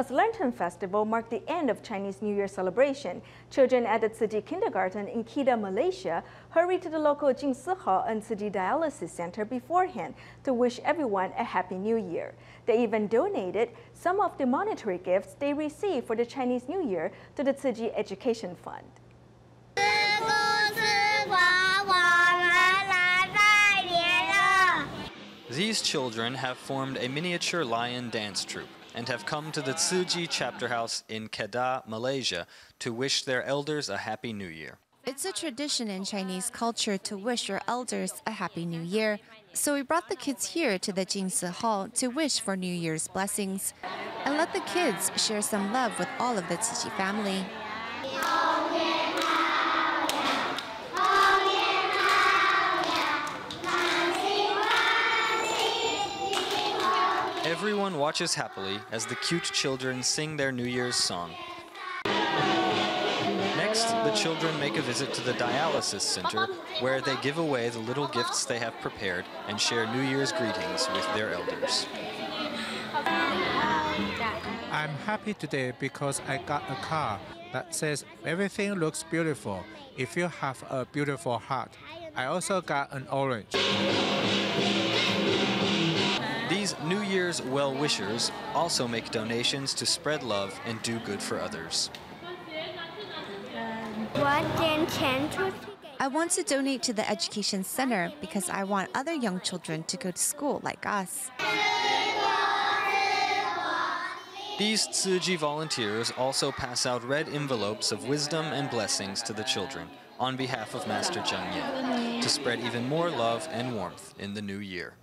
As Lantern Festival marked the end of Chinese New Year celebration, children at the Chi Kindergarten in Kedah, Malaysia, hurried to the local Jing Si Hall and Chi Dialysis Center beforehand to wish everyone a Happy New Year. They even donated some of the monetary gifts they received for the Chinese New Year to the Tzu Education Fund. These children have formed a miniature lion dance troupe and have come to the Tzu Chi chapter house in Kedah, Malaysia to wish their elders a happy new year. It's a tradition in Chinese culture to wish your elders a happy new year. So we brought the kids here to the Jing Si Hall to wish for New Year's blessings and let the kids share some love with all of the Tzu Chi family. Everyone watches happily as the cute children sing their New Year's song. Next, the children make a visit to the dialysis center where they give away the little gifts they have prepared and share New Year's greetings with their elders. I'm happy today because I got a car that says everything looks beautiful if you have a beautiful heart. I also got an orange. These New Year's well wishers also make donations to spread love and do good for others. I want to donate to the Education Center because I want other young children to go to school like us. These Tzu Chi volunteers also pass out red envelopes of wisdom and blessings to the children on behalf of Master Cheng Yen to spread even more love and warmth in the new year.